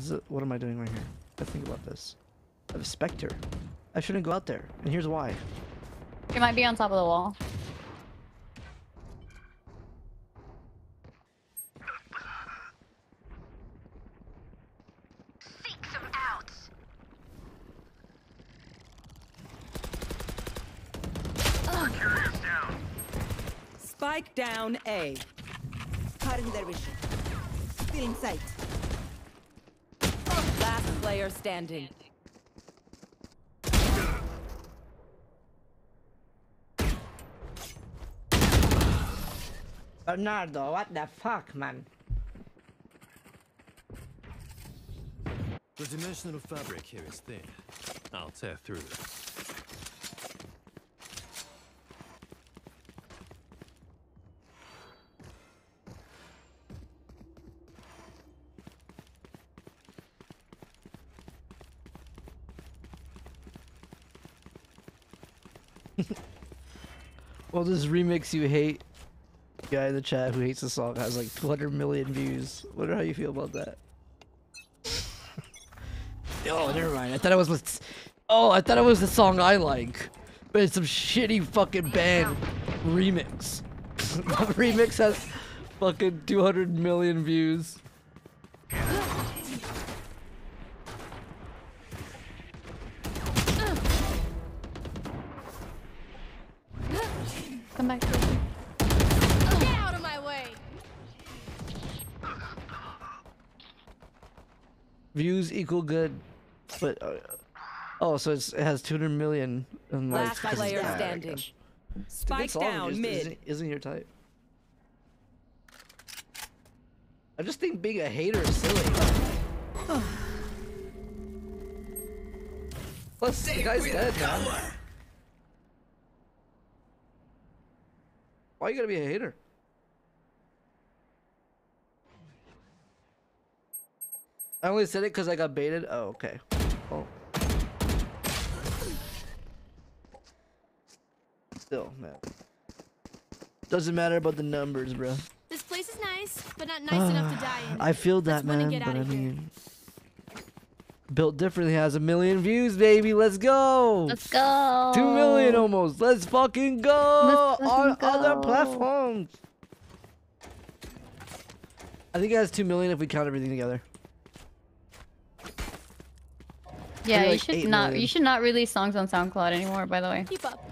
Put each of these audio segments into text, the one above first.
Is it, what am I doing right here? I think about this. I have a Spectre. I shouldn't go out there, and here's why. It might be on top of the wall. Seek some out. Spike down A. Cutting their vision. Still in sight. Last player standing. Bernardo, what the fuck, man? The dimensional fabric here is thin. I'll tear through this. Well, this remix you hate guy in the chat who hates the song has like 200 million views. Wonder how you feel about that. oh, never mind. I thought it was. Oh, I thought it was the song I like, but it's some shitty fucking band remix. remix has fucking 200 million views. Views equal good, but uh, oh, so it's, it has 200 million. And like, Last 'cause it's player bad, standing. guess. It's a good Spike song, down just mid. Isn't, isn't your type. I just think being a hater is silly. Plus, the guy's dead, man. Why you gotta be a hater? I only said it because I got baited. Oh, okay. Well. Still, man. Doesn't matter about the numbers, bro. This place is nice, but not nice enough to die in. I feel that, Let's man. But I outta here. mean, built differently has a million views, baby. Let's go. Let's go. Two million almost. Let's fucking go Let's on fucking other platforms. I think it has two million if we count everything together. Yeah, Maybe you like should not. million. You should not release songs on SoundCloud anymore. By the way. Keep up.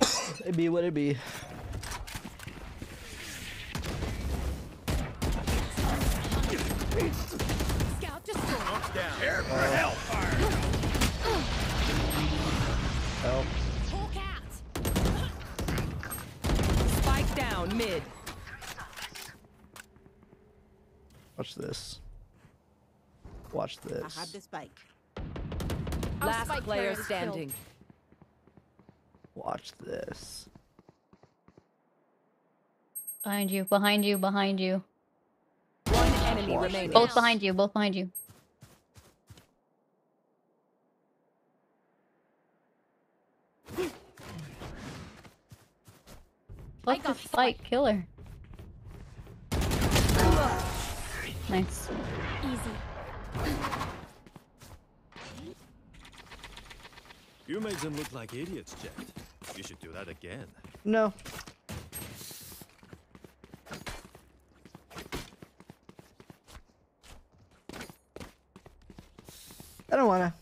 It be what it be. Scout destroyed. Whole cat. Uh. Spike down mid. watch this. Watch this. I this. have the spike. Last spike player carrier is killed. standing. Watch this. Behind you. Behind you. Behind you. One enemy Watch remaining. Both behind you. Both behind you. What the got the spike killer? Nice. Easy. You made them look like idiots, Jett. You should do that again. No. I don't wanna.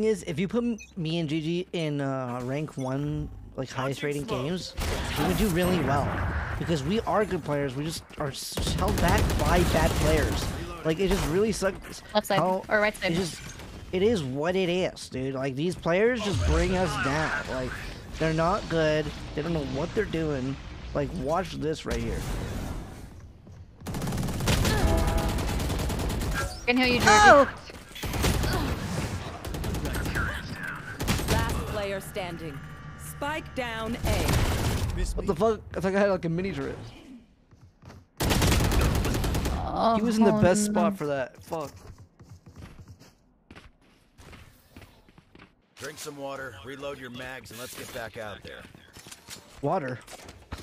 Thing is, if you put me and Gigi in uh, rank one, like highest rating games, we would do really well because we are good players. We just are held back by bad players. Like it just really sucks. Left side how or right side. It just, it is what it is, dude. Like these players just bring us down. Like they're not good. They don't know what they're doing. Like watch this right here. I can hear you, Georgie. Oh! Last player standing. Spike down A. What the fuck? I thought I had like a mini turret. Oh, He was in the best no. spot for that. Fuck. Drink some water, reload your mags, and let's get back out there. Water.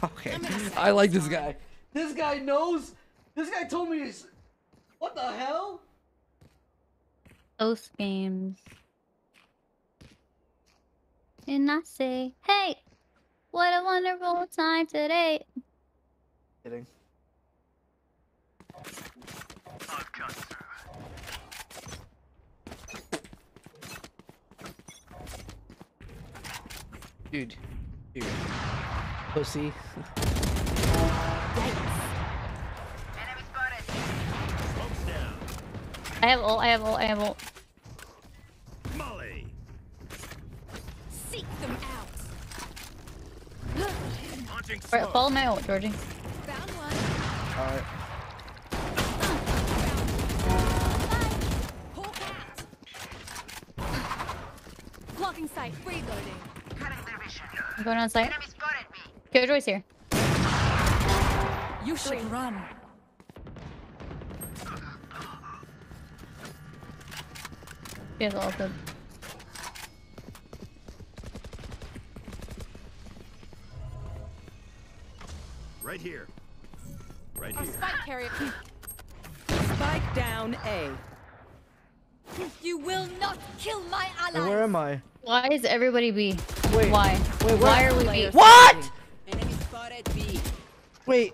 Okay. I like this guy. This guy knows. This guy told me. He's, what the hell? Those games. And I say, hey, what a wonderful time today. Kidding. Dude. Dude. Pussy. Smoke's down. I have ult, I have ult, I have ult. Molly. Seek them out. Launching Right, smoke. follow my ult, Georgie. Found one. Alright. Hawk out. Blocking sight. Reloading. I'm going on site. Killjoy's here. You should run. She has ulted. Right here. Right Our here. spike carrier. Spike down A. You will not kill my ally. where am I? Why is everybody B? Wait. Why? Wait, Why where- are we B? What? Enemy spotted B. Wait.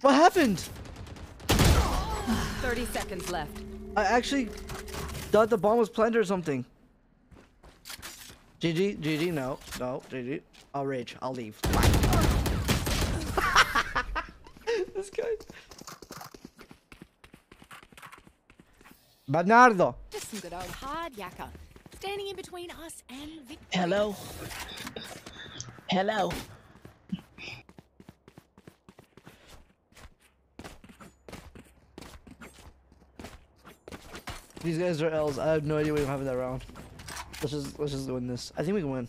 What happened? 30 seconds left. I actually thought the bomb was planted or something. GG, GG, no, no, GG. I'll rage. I'll leave. This guy. Bernardo. Just some good old hard yakka. Standing in between us and victory. Hello. Hello. These guys are L's. I have no idea what we have in that round. Let's just let's just win this. I think we can win.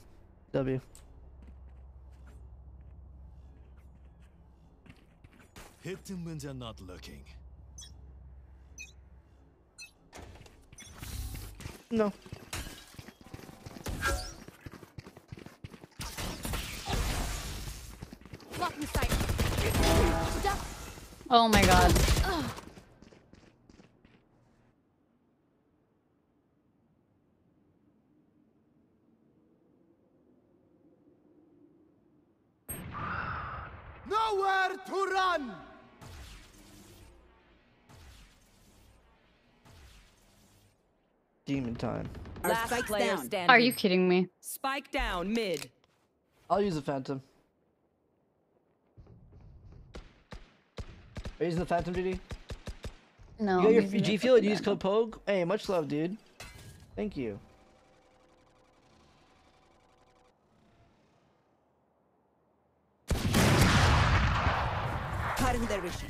W. Hit them when they're not looking. No. Blocking sight. Duck. Oh my god. Nowhere to run! Demon time. Last spike's player down. standing. Are you kidding me? Spike down mid. I'll use a phantom. Are you using the phantom, GD? No. You got I'm your G it Fuel? for You use demo. code POG? Hey, much love, dude. Thank you. Cutting their vision.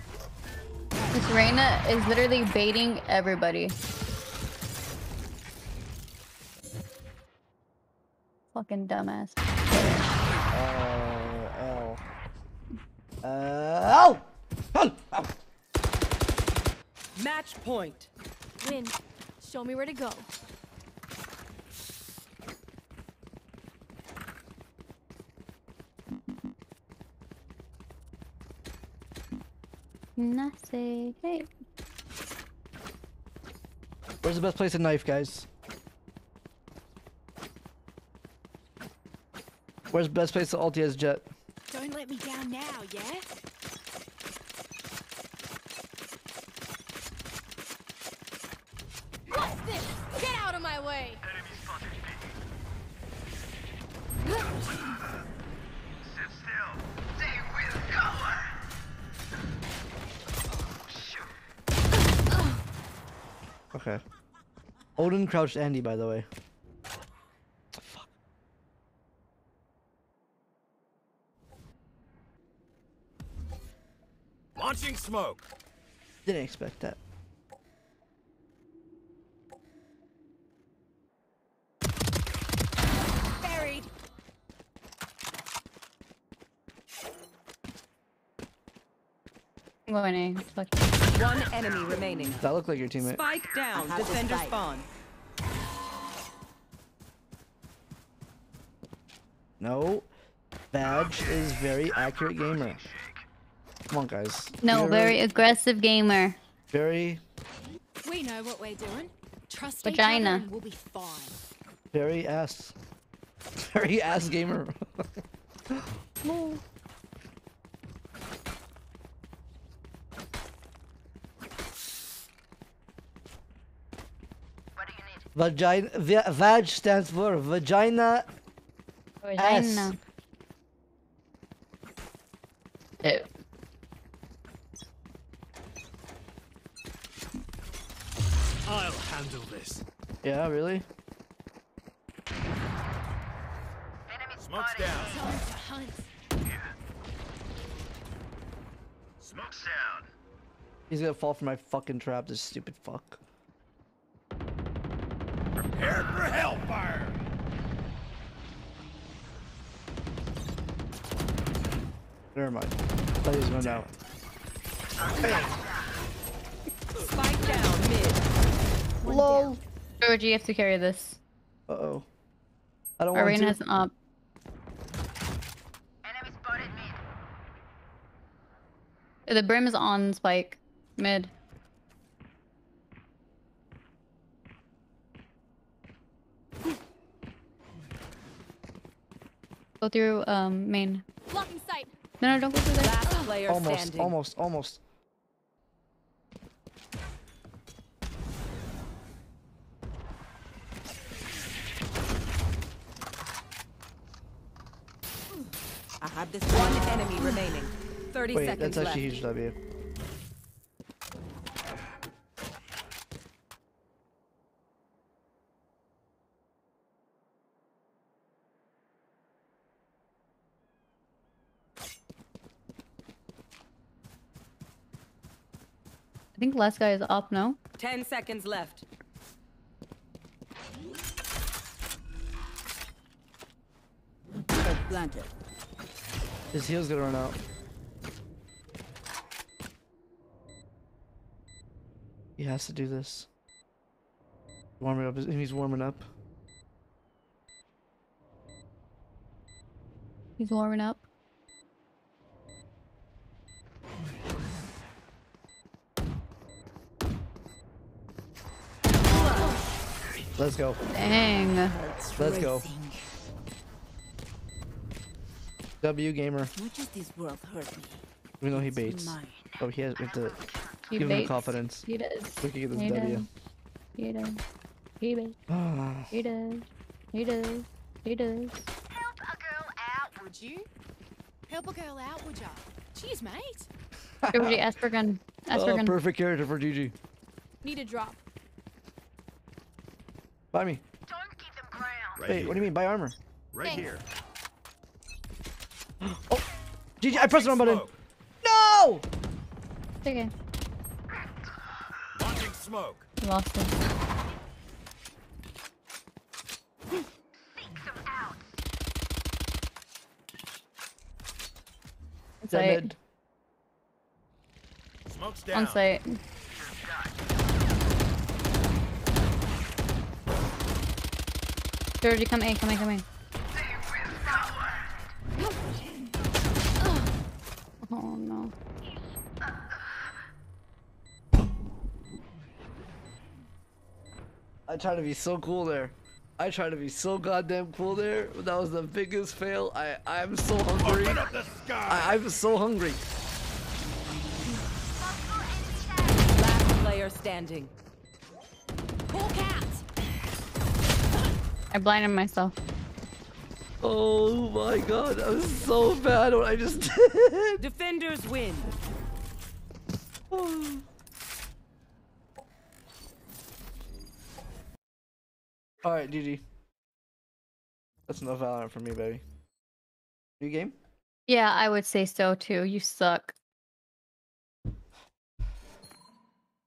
This Reyna is literally baiting everybody. Fucking dumbass. Uh, L. Uh, oh! Oh! oh. Match point. Win. Show me where to go. And I say, hey. Where's the best place to knife, guys? Where's the best place to ulti as Jett? Don't let me down now, yeah? What's this? Get out of my way! Okay. Odin crouched Andy, by the way. Launching smoke. Didn't expect that. Buried. I'm going A. One enemy remaining. That looked like your teammate. Spike down. have Defender spike. spawn. No. Badge is very accurate gamer. Come on, guys. No, You're very aggressive gamer. very, We know what we're doing. Trust Vagina. each other and we'll be fine. very ass. Very ass gamer. Vagina. Va- Vag stands for vagina. Vagina. Ew. Eh, I'll handle this. Yeah, really? Smoke's down. Time to hunt. Smoke's down. He's gonna fall for my fucking trap. This stupid fuck. Prepare for hellfire. Never mind. thought he was going out. Spike down mid. Lol. Georgie, you have to carry this. Uh oh. I don't want Arena to. has an op. The brim is on spike. Mid. Go through um main. Blocking sight. No, no, don't go through there. Last player Almost, standing. almost, almost. I have this One one. enemy remaining. 30 Wait, seconds that's left. actually a huge W. I think last guy is up, no? 10 seconds left. Planted. His heel's gonna run out. He has to do this. Warming up. He's warming up. He's warming up. Let's go. Dang. Let's go. W gamer. Much as this world hurt me. Even though he it's baits. mine. Oh, he has we have to He give him baits. confidence. He does. We can get this He W. does. He does. He does. He does. He does. He does. Help a girl out, would you? Help a girl out, would ya? Cheers, mate. Georgie, ask for gun. Ask for oh, gun. perfect character for GG. Need a drop. Buy me. Right Wait, here. what do you mean? Buy armor. Right Thanks. here. GG, I pressed the wrong button. No! It's okay. Launching smoke. We lost him. Dead Site. Smoke's down. On site. Georgie, come A, come A, come A. No. I tried to be so cool there. I tried to be so goddamn cool there. but That was the biggest fail. I I'm so hungry. Open up the sky. I, I'm so hungry. Last player standing. Call cat. I blinded myself. Oh my god, that was so bad what I just did. Defenders win. Alright, GG. That's enough Valorant for me, baby. New game? Yeah, I would say so too. You suck.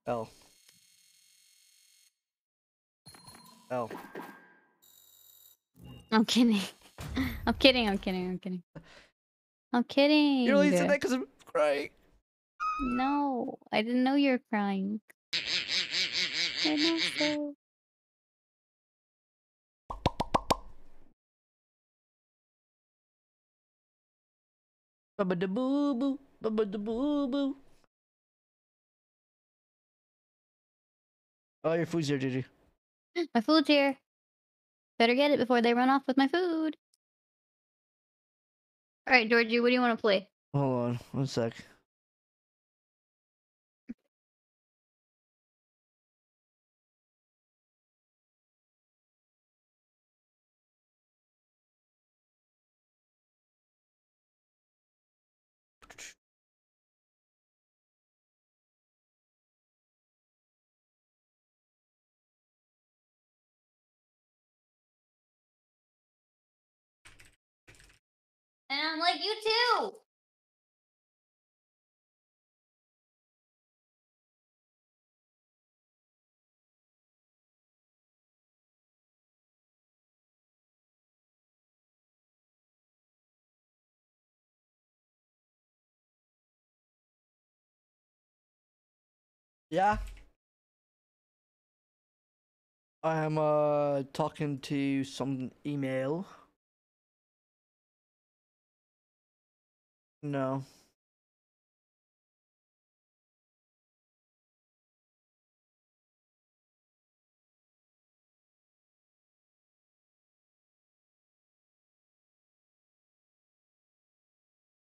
L. L. I'm kidding. I'm kidding. I'm kidding. I'm kidding. I'm kidding. You really said that because I'm crying. No, I didn't know you were crying. I know so. Bubba da boo boo. Bubba da boo boo. Oh, your food's here, Gigi. My food's here. Better get it before they run off with my food. All right, Georgie, what do you want to play? Hold on, one sec. And I'm like, you too. Yeah. I'm uh talking to some email. No.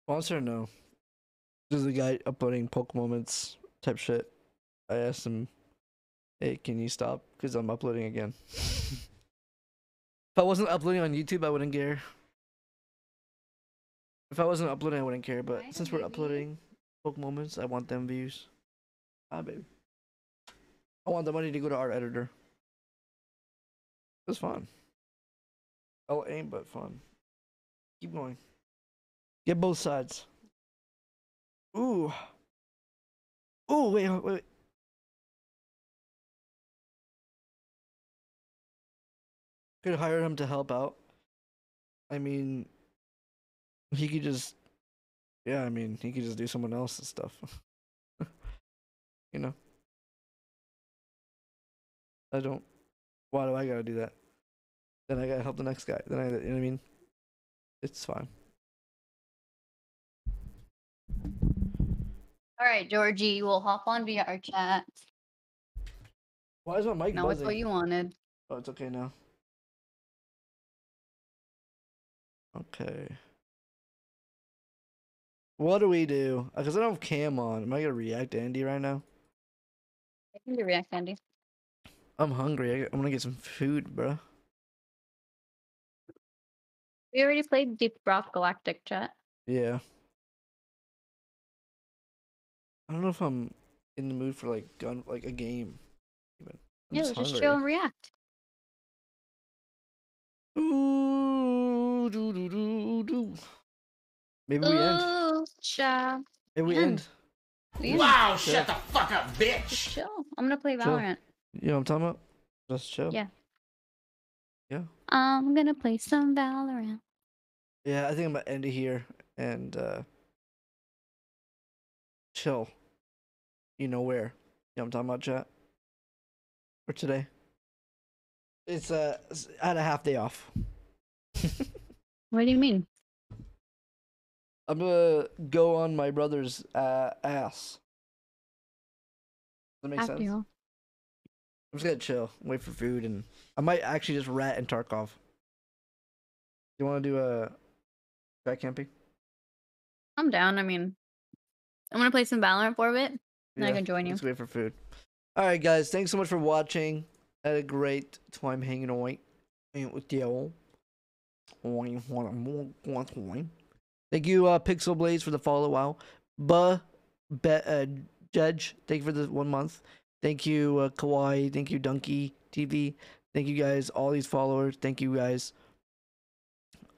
Sponsor or no? This is the guy uploading Poke Moments type shit. I asked him, "Hey, can you stop? Because I'm uploading again." if I wasn't uploading on YouTube, I wouldn't care. If I wasn't uploading, I wouldn't care. But Right, since we're uploading Poke Moments, I want them views. Ah, baby. I want the money to go to our editor. It's fun. Oh, aim, but fun. Keep going. Get both sides. Ooh. Ooh, wait, wait, wait. Could hire him to help out. I mean, he could just, yeah, I mean, he could just do someone else's stuff. you know? I don't, why do I gotta do that? Then I gotta help the next guy. Then I, you know what I mean? It's fine. All right, Georgie, we'll hop on VR chat. Why is my mic Now it's what you wanted. Oh, it's okay now. Okay. What do we do? Uh, because I don't have cam on. Am I gonna react to Andy right now? I can do React Andy. I'm hungry. I, I'm gonna get some food, bro. We already played Deep Rock Galactic chat. Yeah. I don't know if I'm in the mood for like gun like a game. Even. I'm yeah, just just chill and react. Ooh, doo, doo, doo, doo. Maybe we end. Ooh, child. Maybe we end. end. We Wow, Chill. shut the fuck up, Just bitch! chill. I'm gonna play Chill. Valorant. You know what I'm talking about? Just chill. Yeah. Yeah. I'm gonna play some Valorant. Yeah, I think I'm gonna end it here and uh chill. You know where? You know what I'm talking about, chat? For today. It's uh s- I had a half day off. What do you mean? I'm gonna go on my brother's uh ass. Does that make After sense? you. I'm just gonna chill, wait for food, and I might actually just rat in Tarkov. You want to do a back camping? I'm down. I mean, I'm gonna play some Valorant for a bit. Then I can join you. Let's wait for food. All right, guys. Thanks so much for watching. Had a great time hanging out with you. Thank you, uh, Pixel Blades, for the follow. Wow. Buh, be, uh, Judge, thank you for the one month. Thank you, uh, Kawaii. Thank you, Donkey TV. Thank you, guys. All these followers. Thank you, guys.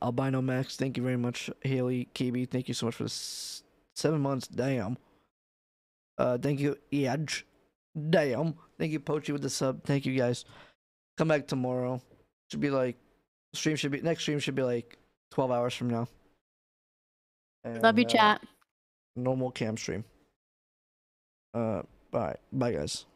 Albino Max. Thank you very much. Haley, KB. Thank you so much for the seven months. Damn. Uh, thank you, Edge. Damn. Thank you, Pochi, with the sub. Thank you, guys. Come back tomorrow. Should be like stream should be next stream should be like twelve hours from now. And, Love you, uh, chat. No more cam stream. Uh, bye. Bye, guys.